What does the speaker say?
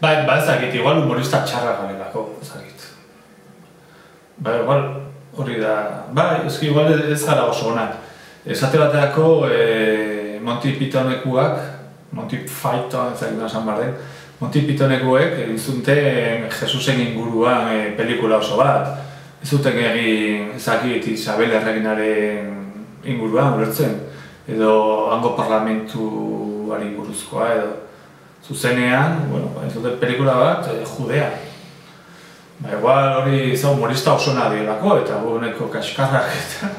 Ba, ba ezakit, igual humorista txarra garelako, ezakit. Ba, igual, hori da, ba, ezki igual ez gara oso onak. Esate bateako, e, Monty Pythonekuak, Monty Python, ezakit nasan barren, Monty Pythonekuek egin zuten Jesusen inguruan e, pelikula oso bat. Ez zuten egin, ezakit, Isabel erreginaren inguruan, ulertzen. Edo hango parlamentuari buruzkoa, edo zuzenean, bueno, ez dute pelikula bat, e, judea. Ba, igual hori izan humorista oso nadielako, eta gu kaskarrak eta